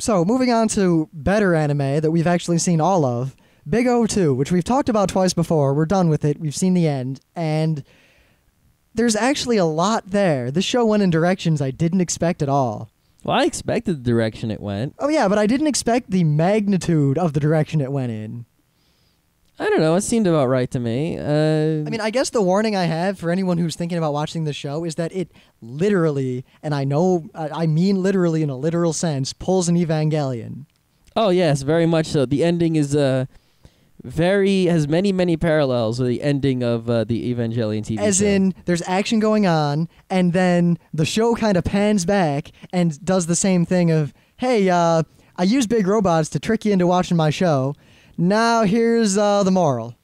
So, moving on to better anime that we've actually seen all of Big O 2, which we've talked about twice before. We're done with it. We've seen the end. And there's actually a lot there. This show went in directions I didn't expect at all. Well, I expected the direction it went. Oh, yeah, but I didn't expect the magnitude of the direction it went in. I don't know. It seemed about right to me. Uh, I mean, I guess the warning I have for anyone who's thinking about watching the show is that it literally, and I know, I mean literally in a literal sense, pulls an Evangelion. oh yes, very much so. The ending is uh, very has many many parallels with the ending of uh, the Evangelion TV As show. in, there's action going on, and then the show kind of pans back and does the same thing of, hey, uh, I use big robots to trick you into watching my show. Now here's uh, the moral.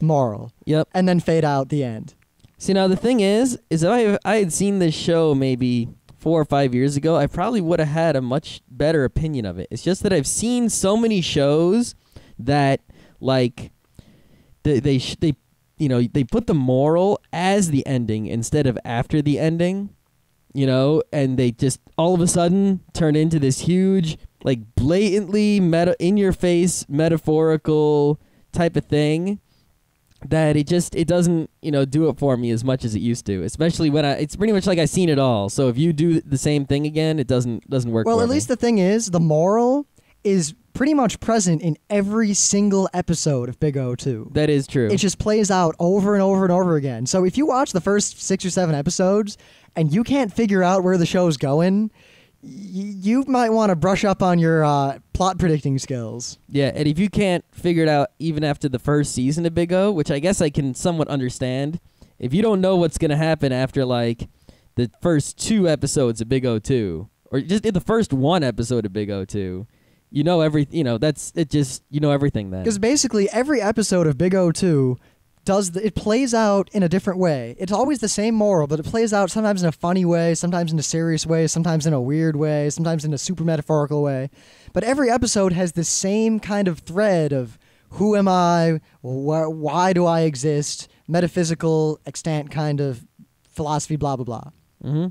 Moral. Yep. And then fade out the end. See now the thing is, is if I I had seen this show maybe four or five years ago, I probably would have had a much better opinion of it. It's just that I've seen so many shows that like they they sh- they you know they put the moral as the ending instead of after the ending, you know, and they just all of a sudden turn into this huge like blatantly meta in your face metaphorical type of thing that it just it doesn't you know do it for me as much as it used to especially when i it's pretty much like i've seen it all so if you do the same thing again it doesn't doesn't work Well, at me. least the thing is, the moral is pretty much present in every single episode of Big O 2. that is true It just plays out over and over and over again. So if you watch the first six or seven episodes and you can't figure out where the show's going, you might want to brush up on your uh, plot predicting skills. yeah and if you can't figure it out even after the first season of big o which i guess i can somewhat understand if you don't know what's going to happen after like the first two episodes of big o 2 or just in the first one episode of big o 2 you know every you know that's it just you know everything then Because basically every episode of Big O 2 does the, it plays out in a different way. It's always the same moral, but it plays out sometimes in a funny way, sometimes in a serious way, sometimes in a weird way, sometimes in a super metaphorical way. But every episode has the same kind of thread of who am I, wh- why do I exist, metaphysical, extant kind of philosophy, blah blah blah. mm-hmm.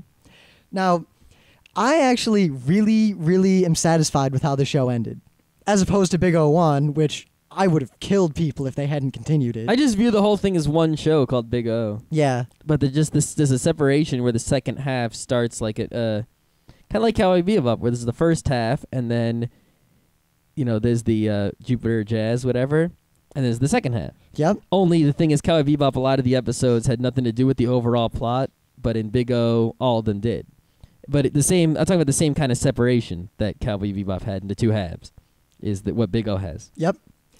Now, I actually really, really am satisfied with how the show ended, as opposed to Big O One, which I would have killed people if they hadn't continued it. I just view the whole thing as one show called Big O. yeah, But there's just this there's a separation where the second half starts like it uh kind of like how I Bebop, where there's the first half and then you know there's the uh, Jupiter Jazz whatever, and there's the second half. yep, Only the thing is, Cowboy Bebop, a lot of the episodes had nothing to do with the overall plot, but in Big O, all of them did. But it, the same, I'm talking about the same kind of separation that Cowboy Bebop had in the two halves, is that what Big O has. yep.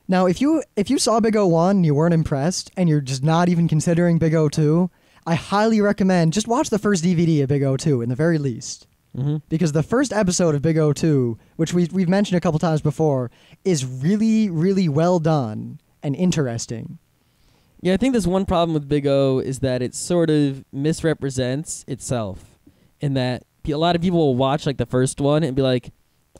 Now, if you if you saw Big O One and you weren't impressed, and you're just not even considering Big O Two, I highly recommend just watch the first DVD of Big O Two, in the very least. Mm-hmm. because the first episode of Big O 2, which we, we've mentioned a couple times before, is really, really well done and interesting. Yeah, I think there's one problem with Big O is that it sort of misrepresents itself, in that a lot of people will watch like the first one and be like,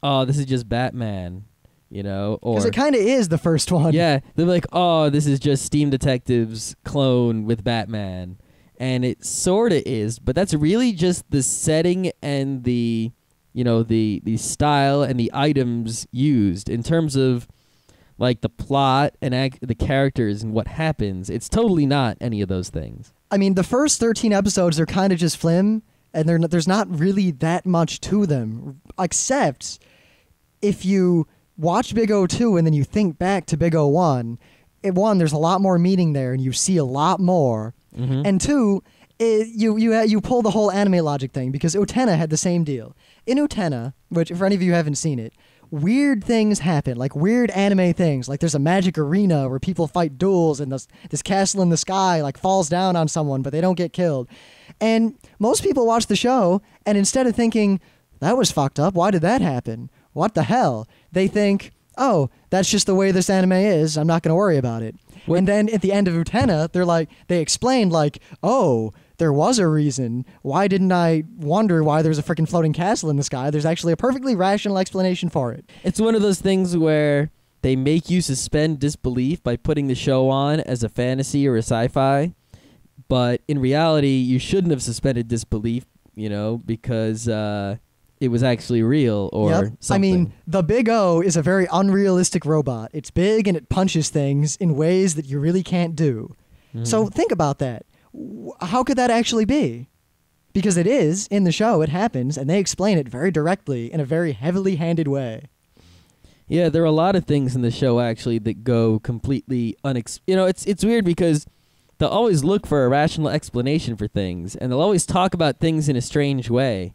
"Oh, this is just Batman," you know, or Because it kind of is the first one. yeah, they're like, "Oh, this is just Steam Detective's clone with Batman," and it sort of is, but that's really just the setting and the, you know, the the style and the items used in terms of like the plot and ac- the characters and what happens. It's totally not any of those things. I mean, the first 13 episodes are kind of just flim, and they're, n- there's not really that much to them, except if you watch Big O 2 and then you think back to Big O 1. It, one, there's a lot more meaning there, and you see a lot more. Mm-hmm. And two, it, you you you pull the whole anime logic thing because Utena had the same deal. In Utena, which for any of you who haven't seen it, weird things happen, like weird anime things. Like there's a magic arena where people fight duels, and this this castle in the sky like falls down on someone, but they don't get killed. And most people watch the show, and instead of thinking that was fucked up, why did that happen? What the hell? They think. Oh, that's just the way this anime is. I'm not going to worry about it. What- And then at the end of Utena, they're like, they explained like, oh, there was a reason. Why didn't I wonder why there's a freaking floating castle in the sky? There's actually a perfectly rational explanation for it. It's one of those things where they make you suspend disbelief by putting the show on as a fantasy or a sci-fi, but in reality, you shouldn't have suspended disbelief, you know, because uh, it was actually real or Yep. something. I mean, the Big O is a very unrealistic robot. It's big and it punches things in ways that you really can't do. So Mhm. think about that. How could that actually be? Because it is in the show, it happens, and they explain it very directly in a very heavily handed way. Yeah, there are a lot of things in the show actually that go completely unex. You know, it's it's weird because they'll always look for a rational explanation for things, and they'll always talk about things in a strange way,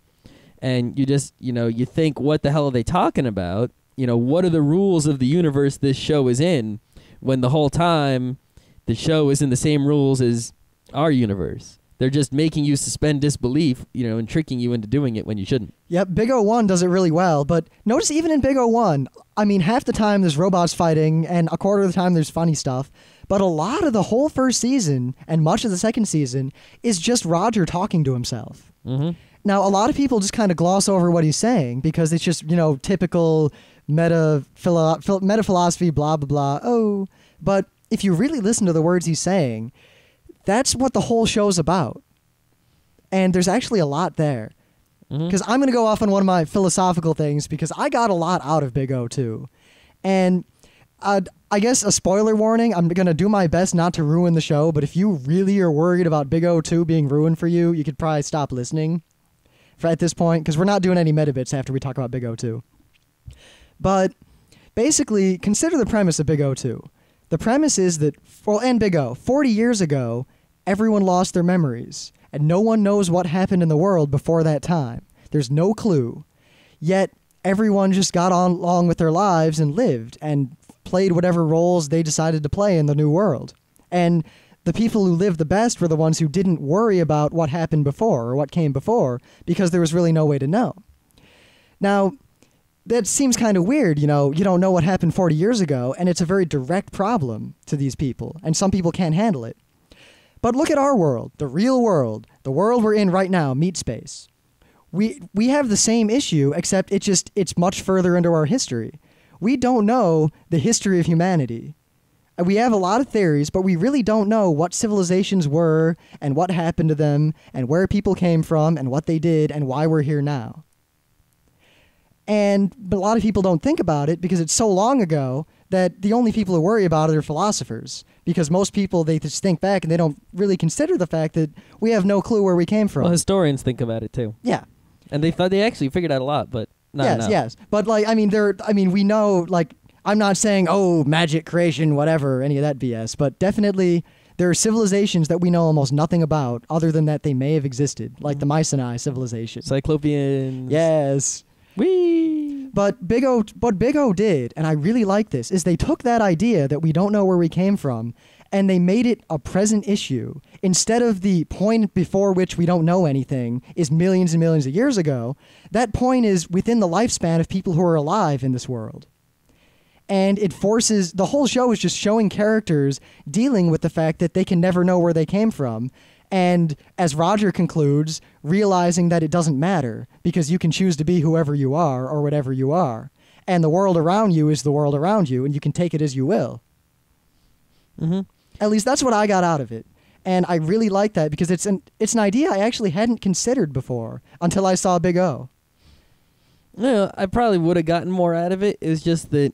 and you just you know you think, what the hell are they talking about? You know, what are the rules of the universe this show is in? When the whole time the show is in the same rules as our universe. They're just making you suspend disbelief, you know, and tricking you into doing it when you shouldn't. Yep, Big O One does it really well, but notice even in Big O One, I mean, half the time there's robots fighting, and a quarter of the time there's funny stuff, but a lot of the whole first season, and much of the second season, is just Roger talking to himself. Mm-hmm. Now, a lot of people just kind of gloss over what he's saying because it's just, you know, typical meta, philo- phil- meta philosophy, blah, blah, blah. Oh, but if you really listen to the words he's saying, that's what the whole show's about. And there's actually a lot there. Mm-hmm. Because I'm going to go off on one of my philosophical things because I got a lot out of Big O too. And uh, I guess a spoiler warning I'm going to do my best not to ruin the show, but if you really are worried about Big O 2 being ruined for you, you could probably stop listening at this point because we're not doing any meta bits after we talk about Big O 2. But basically, consider the premise of Big O 2. The premise is that, well, and Big O, 40 years ago, everyone lost their memories, and no one knows what happened in the world before that time. There's no clue. Yet, everyone just got on along with their lives and lived and played whatever roles they decided to play in the new world. And the people who lived the best were the ones who didn't worry about what happened before or what came before because there was really no way to know. Now, that seems kind of weird, you know, you don't know what happened 40 years ago, and it's a very direct problem to these people, and some people can't handle it. But look at our world, the real world, the world we're in right now, meat space. We we have the same issue except it just it's much further into our history. We don't know the history of humanity. Uh, We have a lot of theories, but we really don't know what civilizations were and what happened to them and where people came from and what they did and why we're here now. And but a lot of people don't think about it because it's so long ago that the only people who worry about it are philosophers. Because most people they just think back and they don't really consider the fact that we have no clue where we came from. Well, historians think about it too, yeah. and they thought they actually figured out a lot, but not yes, enough. yes. But like I mean there I mean we know like I'm not saying oh magic creation whatever any of that BS, but definitely there are civilizations that we know almost nothing about other than that they may have existed, like the mm. Mycenae civilization. Cyclopeans. Yes. Wee. But Big O, what Big O did, and I really like this, is they took that idea that we don't know where we came from, and they made it a present issue instead of the point before which we don't know anything is millions and millions of years ago. That point is within the lifespan of people who are alive in this world. And it forces the whole show is just showing characters dealing with the fact that they can never know where they came from. And as Roger concludes, realizing that it doesn't matter because you can choose to be whoever you are or whatever you are. And the world around you is the world around you, and you can take it as you will. Mm-hmm. At least that's what I got out of it. And I really like that because it's an it's an idea I actually hadn't considered before until I saw Big O. No, I probably would have gotten more out of it. It's just that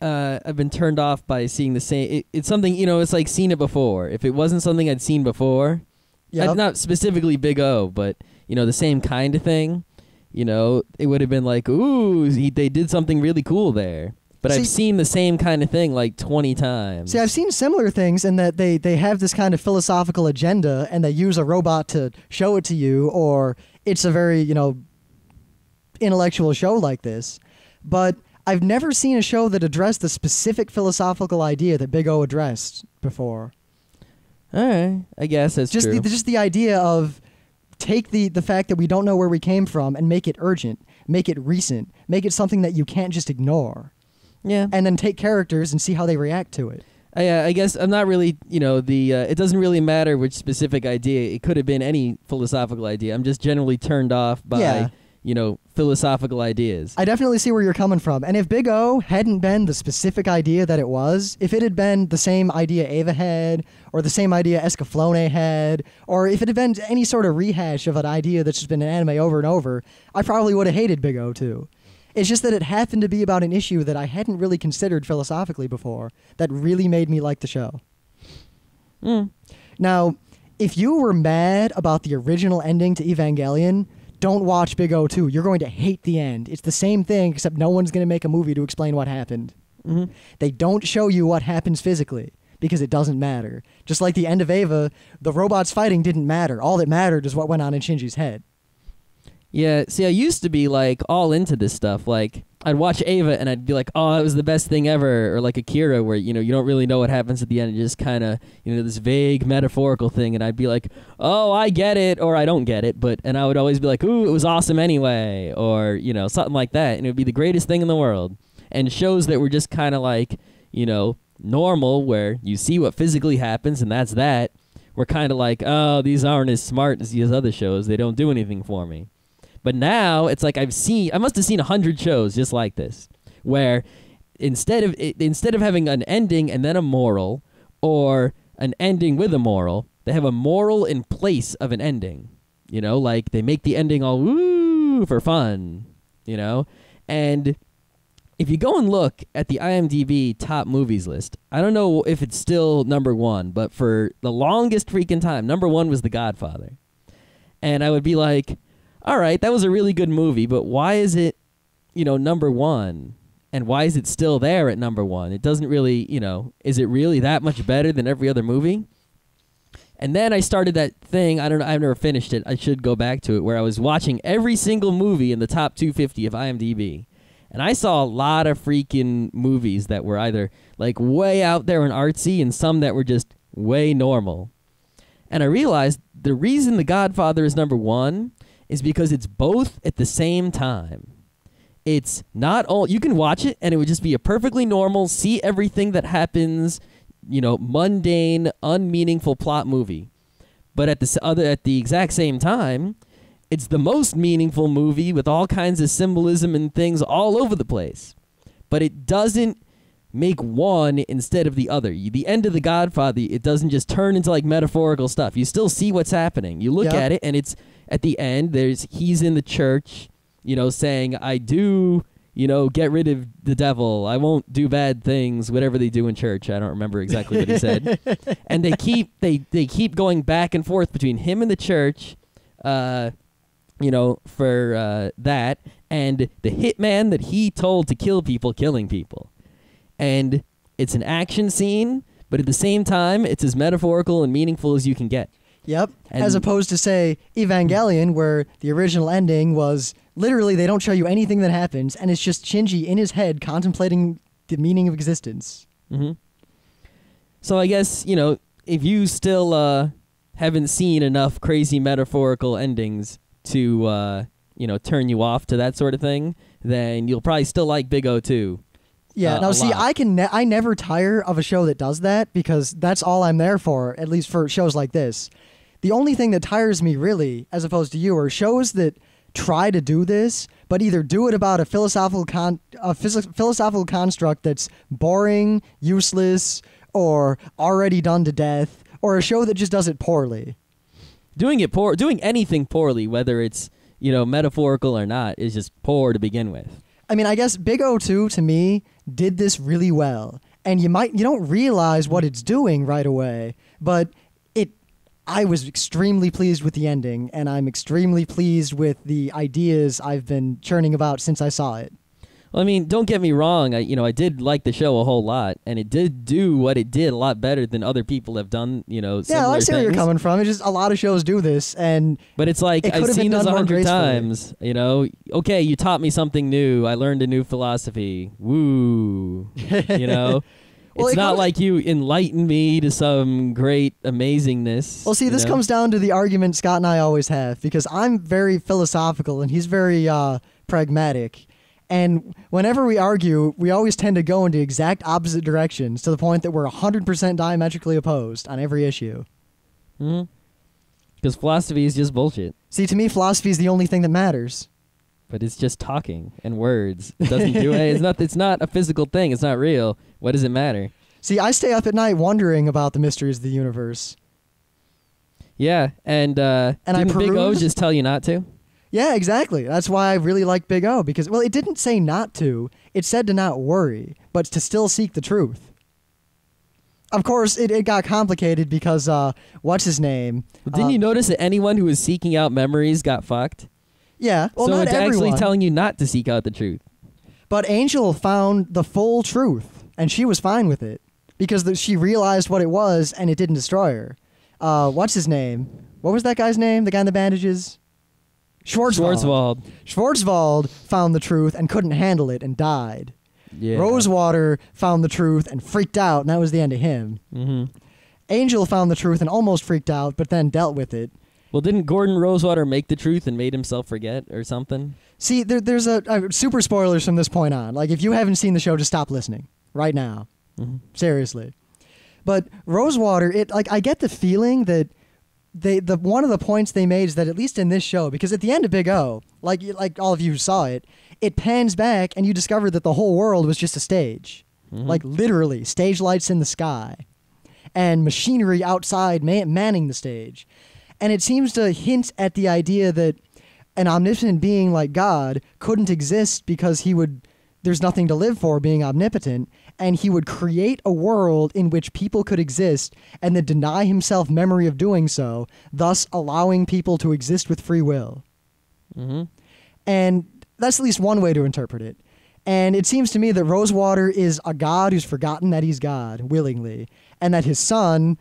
uh, I've been turned off by seeing the same. It, it's something you know. It's like seen it before. If it wasn't something I'd seen before, Yeah. not specifically Big O, but you know the same kind of thing. You know, it would have been like, ooh, he, they did something really cool there. But See- I've seen the same kind of thing like twenty times. See, I've seen similar things in that they, they have this kind of philosophical agenda and they use a robot to show it to you, or it's a very, you know, intellectual show like this. But I've never seen a show that addressed the specific philosophical idea that Big O addressed before. All right, I guess that's just true. the, just the idea of take the the fact that we don't know where we came from and make it urgent, make it recent, make it something that you can't just ignore, yeah, and then take characters and see how they react to it. I, uh, I guess I'm not really, you know, the. Uh, it doesn't really matter which specific idea. It could have been any philosophical idea. I'm just generally turned off by, Yeah. you know, philosophical ideas. I definitely see where you're coming from. And if Big O hadn't been the specific idea that it was, if it had been the same idea Eva had, or the same idea Escaflowne had, or if it had been any sort of rehash of an idea that's just been an anime over and over, I probably would have hated Big O too. It's just that it happened to be about an issue that I hadn't really considered philosophically before that really made me like the show. Mm. Now, if you were mad about the original ending to Evangelion, don't watch Big O 2. You're going to hate the end. It's the same thing, except no one's going to make a movie to explain what happened. hmm They don't show you what happens physically because it doesn't matter. Just like the end of Eva, the robots fighting didn't matter. All that mattered is what went on in Shinji's head. Yeah, see, I used to be like all into this stuff. Like, I'd watch Eva and I'd be like, "Oh, it was the best thing ever," or like Akira, where you know you don't really know what happens at the end, it just kind of you know this vague metaphorical thing, and I'd be like, "Oh, I get it," or I don't get it, but and I would always be like, "Ooh, it was awesome anyway," or you know something like that, and it would be the greatest thing in the world. And shows that were just kind of like you know normal, where you see what physically happens and that's that. We're kind of like, "Oh, these aren't as smart as these other shows. They don't do anything for me." But now it's like I've seen I must have seen a hundred shows just like this, where instead of instead of having an ending and then a moral, or an ending with a moral, they have a moral in place of an ending. You know, like they make the ending all woo for fun. You know, and if you go and look at the IMDb top movies list, I don't know if it's still number one, but for the longest freaking time, number one was The Godfather. And I would be like, all right, that was a really good movie, but why is it, you know, number one? And why is it still there at number one? It doesn't really, you know, is it really that much better than every other movie? And then I started that thing. I don't know. I've never finished it. I should go back to it where I was watching every single movie in the top 250 of IMDb. And I saw a lot of freaking movies that were either like way out there and artsy and some that were just way normal. And I realized the reason The Godfather is number one is because it's both at the same time. It's not all you can watch it and it would just be a perfectly normal, see everything that happens, you know, mundane, unmeaningful plot movie. But at the other at the exact same time, it's the most meaningful movie with all kinds of symbolism and things all over the place. But it doesn't make one instead of the other. The end of The Godfather, it doesn't just turn into like metaphorical stuff. You still see what's happening. You look Yep. at it and it's at the end there's he's in the church, you know, saying I do, you know, get rid of the devil. I won't do bad things, whatever they do in church. I don't remember exactly what he said. and they keep they they keep going back and forth between him and the church. Uh you know, for uh, that, and the hitman that he told to kill people, killing people. And it's an action scene, but at the same time, it's as metaphorical and meaningful as you can get. Yep. And- As opposed to, say, Evangelion, where the original ending was literally they don't show you anything that happens, and it's just Shinji in his head contemplating the meaning of existence. hmm So I guess you know if you still uh, haven't seen enough crazy metaphorical endings to uh, you know turn you off to that sort of thing, then you'll probably still like Big O too. Yeah. Uh, now, see, lot. I can ne- I never tire of a show that does that because that's all I'm there for. At least for shows like this. The only thing that tires me really, as opposed to you, are shows that try to do this, but either do it about a philosophical con- a phys- philosophical construct that's boring, useless, or already done to death, or a show that just does it poorly. Doing it poor, doing anything poorly, whether it's you know metaphorical or not, is just poor to begin with. I mean, I guess Big O2 to me did this really well. And you might you don't realize what it's doing right away, but it I was extremely pleased with the ending and I'm extremely pleased with the ideas I've been churning about since I saw it. Well, I mean, don't get me wrong. I, you know, I did like the show a whole lot, and it did do what it did a lot better than other people have done. You know, Yeah, I see where you're things. coming from. It's just a lot of shows do this and But it's like It I've seen this a hundred times. You know, okay, you taught me something new. I learned a new philosophy. Woo! you know, Well, it's it not comes- like you enlightened me to some great amazingness. Well, see, this know? comes down to the argument Scott and I always have because I'm very philosophical and he's very uh, pragmatic. And whenever we argue, we always tend to go into exact opposite directions to the point that we're 100% diametrically opposed on every issue. Because philosophy is just bullshit. See, to me, philosophy is the only thing that matters. but it's just talking and words. It doesn't do it. It's not. It's not a physical thing. It's not real. What does it matter? See, I stay up at night wondering about the mysteries of the universe. Yeah, and uh, And I didn't Big O just tell you not to? Yeah, exactly. That's why I really like Big O because well, it didn't say not to. It said to not worry, but to still seek the truth. Of course, it, it got complicated because uh, what's his name? Didn't Uh, you notice that anyone who was seeking out memories got fucked? Yeah, well, so not it's everyone. actually telling you not to seek out the truth. But Angel found the full truth, and she was fine with it because the, she realized what it was, and it didn't destroy her. Uh, what's his name? What was that guy's name? The guy in the bandages? Schwarzwald. Schwarzwald. Schwarzwald found the truth and couldn't handle it and died. Yeah. Rosewater found the truth and freaked out, and that was the end of him. Mm-hmm. Angel found the truth and almost freaked out, but then dealt with it. Well, didn't Gordon Rosewater make the truth and made himself forget or something? See, there, there's a, uh super spoilers from this point on. Like, if you haven't seen the show, just stop listening right now. Mm-hmm. Seriously. But Rosewater, it like I get the feeling that they the one of the points they made is that at least in this show, because at the end of Big O, like like all of you who saw it, it pans back and you discover that the whole world was just a stage, Mhm. like literally stage lights in the sky, and machinery outside man- manning the stage, and it seems to hint at the idea that an omnipotent being like God couldn't exist because he would there's nothing to live for being omnipotent and he would create a world in which people could exist and then deny himself memory of doing so thus allowing people to exist with free will. Hmm and that's at least one way to interpret it. And it seems to me that rosewater is a god who's forgotten that he's god willingly and that his son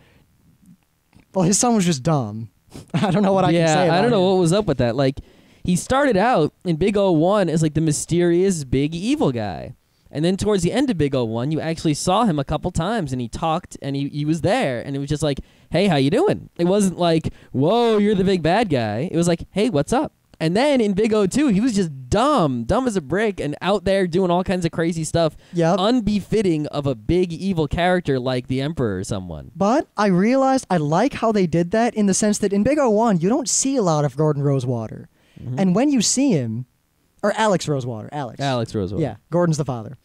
well his son was just dumb. I don't know what i yeah, can say Yeah, I don't know it. what was up with that. Like, he started out in Big O One as like the mysterious big evil guy, and then towards the end of Big O One, you actually saw him a couple times, and he talked, and he, he was there, and it was just like, "Hey, how you doing?" It wasn't like, "Whoa, you're the big bad guy." It was like, "Hey, what's up?" And then in Big O Two, he was just dumb, dumb as a brick, and out there doing all kinds of crazy stuff, Yep. unbefitting of a big evil character like the Emperor or someone. But I realized I like how they did that in the sense that in Big O One you don't see a lot of Gordon Rosewater, mm-hmm. and when you see him, or Alex Rosewater, Alex, Alex Rosewater. yeah, Gordon's the father.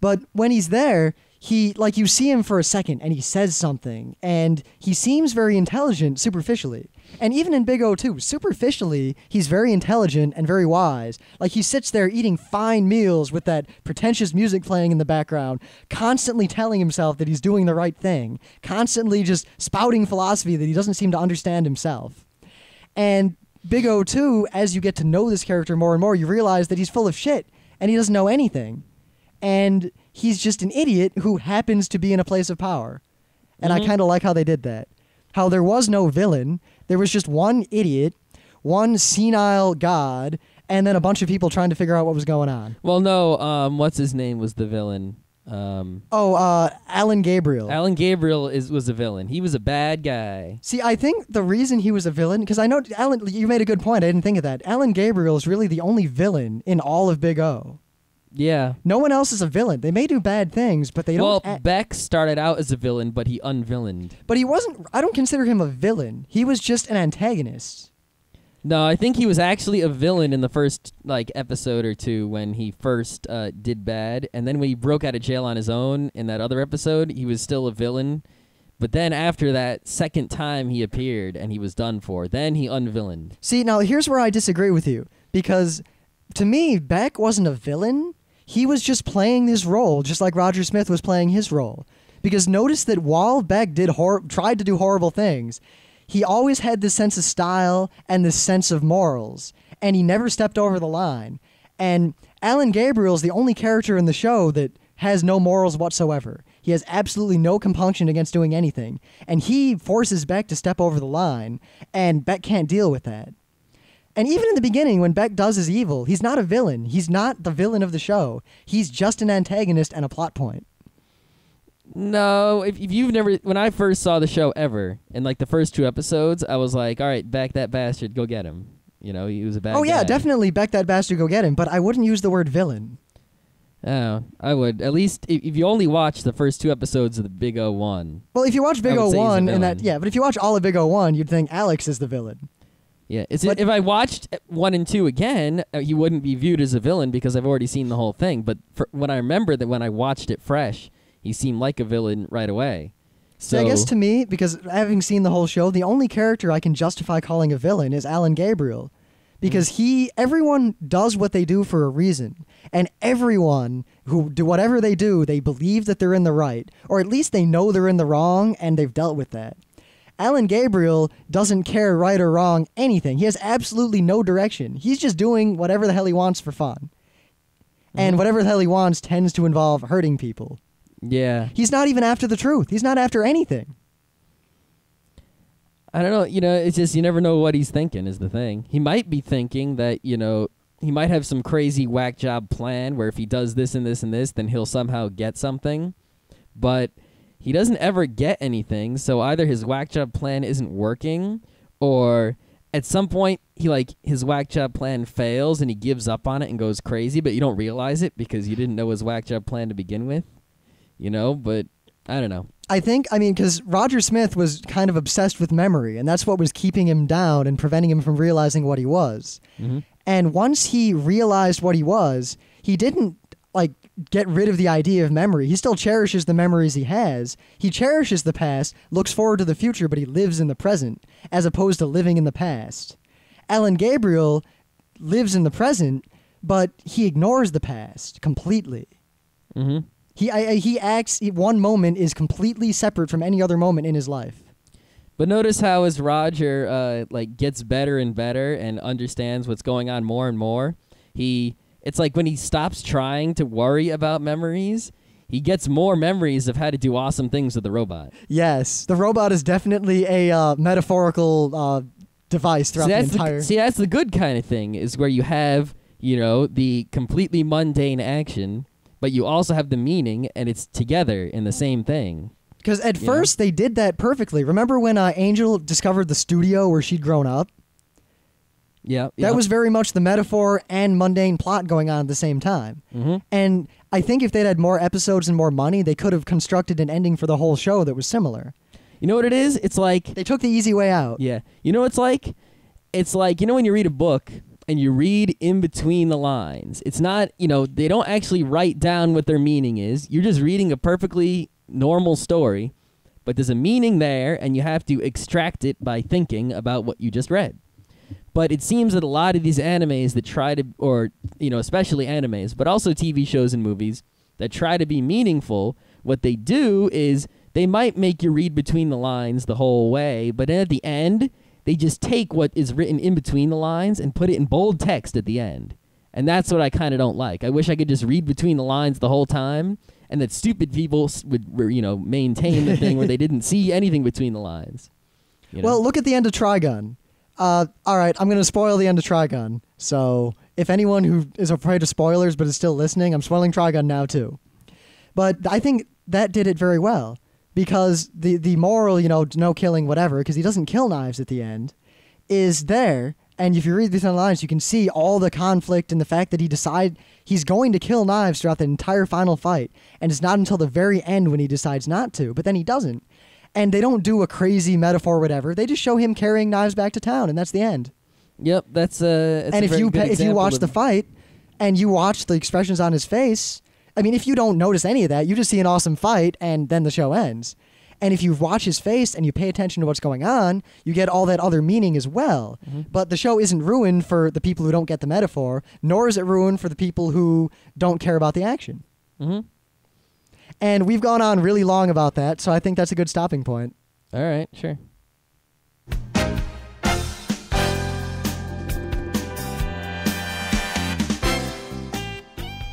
But when he's there, he like you see him for a second and he says something, and he seems very intelligent superficially. And even in Big O two, superficially he's very intelligent and very wise. Like he sits there eating fine meals with that pretentious music playing in the background, constantly telling himself that he's doing the right thing, constantly just spouting philosophy that he doesn't seem to understand himself. And Big O 2, as you get to know this character more and more, you realize that he's full of shit and he doesn't know anything. And he's just an idiot who happens to be in a place of power. And I Mhm. kind of like how they did that. How there was no villain, there was just one idiot, one senile god, and then a bunch of people trying to figure out what was going on. Well, no. Um, what's his name was the villain. Um, Oh, uh, Alan Gabriel. Alan Gabriel is was a villain. He was a bad guy. See, I think the reason he was a villain, because I know Alan, you made a good point. I didn't think of that. Alan Gabriel is really the only villain in all of Big O. Yeah. No one else is a villain. They may do bad things, but they don't. Well, Beck started out as a villain, but he unvillained. but he wasn't. I don't consider him a villain. He was just an antagonist. No, I think he was actually a villain in the first like episode or two when he first uh, did bad, and then when he broke out of jail on his own in that other episode, he was still a villain. But then after that second time he appeared and he was done for, then he unvillained. See, now here's where I disagree with you because to me, Beck wasn't a villain. He was just playing this role, just like Roger Smith was playing his role. Because notice that while Beck did hor- tried to do horrible things, he always had this sense of style and this sense of morals, and he never stepped over the line. And Alan Gabriel's the only character in the show that has no morals whatsoever. He has absolutely no compunction against doing anything, and he forces Beck to step over the line, and Beck can't deal with that. And even in the beginning, when Beck does his evil, he's not a villain. He's not the villain of the show. He's just an antagonist and a plot point. No, if, if you've never, when I first saw the show ever, in like the first two episodes, I was like, all right, back that bastard, go get him. You know, he was a bad oh yeah, guy. definitely back that bastard go get him. But I wouldn't use the word villain. Oh, I would. At least if, if you only watch the first two episodes of the Big O One. Well, if you watch Big O say he's a One and that yeah, but if you watch all of Big O One, you'd think Alex is the villain. Yeah, it's But- if I watched one and two again, uh, he wouldn't be viewed as a villain because I've already seen the whole thing. But for, when I remember that when I watched it fresh, he seemed like a villain right away. So So I guess to me, because having seen the whole show, the only character I can justify calling a villain is Alan Gabriel. Because mm. he everyone does what they do for a reason. And everyone who do whatever they do, they believe that they're in the right. Or at least they know they're in the wrong and they've dealt with that. Alan Gabriel doesn't care right or wrong anything. He has absolutely no direction. He's just doing whatever the hell he wants for fun. And mm-hmm. whatever the hell he wants tends to involve hurting people. Yeah, He's not even after the truth. He's not after anything. I don't know. You know, it's just you never know what he's thinking. Is the thing. He might be thinking that you know he might have some crazy whack job plan where if he does this and this and this, then he'll somehow get something. But he doesn't ever get anything. So either his whack job plan isn't working, or at some point he like his whack job plan fails and he gives up on it and goes crazy. But you don't realize it because you didn't know his whack job plan to begin with. You know, but I don't know. I think, I mean, because Roger Smith was kind of obsessed with memory, and that's what was keeping him down and preventing him from realizing what he was. Mhm. And once he realized what he was, he didn't like get rid of the idea of memory. He still cherishes the memories he has. He cherishes the past, looks forward to the future, but he lives in the present as opposed to living in the past. Alan Gabriel lives in the present, but he ignores the past completely. Mm-hmm. He I, he acts. One moment is completely separate from any other moment in his life. But notice how as Roger uh, like gets better and better and understands what's going on more and more, he it's like when he stops trying to worry about memories, he gets more memories of how to do awesome things with the robot. Yes, the robot is definitely a uh, metaphorical uh, device throughout see, the entire. the, see, that's the good kind of thing is where you have you know the completely mundane action, but you also have the meaning, and it's together in the same thing. Because at you know? first they did that perfectly. Remember when uh, Angel discovered the studio where she'd grown up? Yeah, That was very much the metaphor and mundane plot going on at the same time. hmm And I think if they'd had more episodes and more money, they could have constructed an ending for the whole show that was similar. You know what it is? It's like They took the easy way out. Yeah. You know what it's like? It's like, you know, when you read a book and you read in between the lines, it's not, you know, they don't actually write down what their meaning is. You're just reading a perfectly normal story, but there's a meaning there and you have to extract it by thinking about what you just read. But it seems that a lot of these animes that try to, or, you know, especially animes, but also TV shows and movies that try to be meaningful, what they do is they might make you read between the lines the whole way, but at the end, they just take what is written in between the lines and put it in bold text at the end. And that's what I kind of don't like. I wish I could just read between the lines the whole time, and that stupid people would, you know, maintain the thing where they didn't see anything between the lines. You know? Well, look at the end of Trigun. Uh, all right, I'm going to spoil the end of Trigun. So if anyone who is afraid of spoilers but is still listening, I'm spoiling Trigun now too. But I think that did it very well because the the moral, you know, no killing, whatever, because he doesn't kill knives at the end, is there. And if you read between the lines, you can see all the conflict and the fact that he decide he's going to kill knives throughout the entire final fight, and it's not until the very end when he decides not to. But then he doesn't and they don't do a crazy metaphor or whatever. They just show him carrying knives back to town, and that's the end. Yep, that's uh. that's and a if very you if you watch the fight and you watch the expressions on his face, I mean, if you don't notice any of that, you just see an awesome fight, and then the show ends. And if you watch his face and you pay attention to what's going on, you get all that other meaning as well. Mm-hmm. But the show isn't ruined for the people who don't get the metaphor, nor is it ruined for the people who don't care about the action. Mhm. And we've gone on really long about that, so I think that's a good stopping point. All right, sure.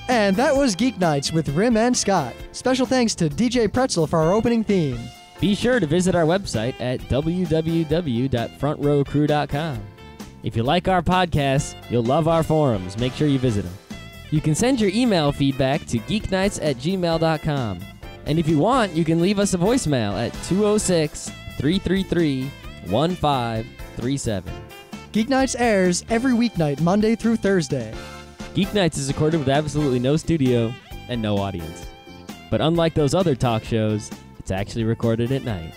And that was Geek Nights with Rym and Scott. Special thanks to DJ Pretzel for our opening theme. Be sure to visit our website at www.frontrowcrew.com. If you like our podcasts, you'll love our forums. Make sure you visit them. You can send your email feedback to geeknights at gmail.com. And if you want, you can leave us a voicemail at 206 333 1537. Geek Nights airs every weeknight, Monday through Thursday. Geek Nights is recorded with absolutely no studio and no audience. But unlike those other talk shows, it's actually recorded at night.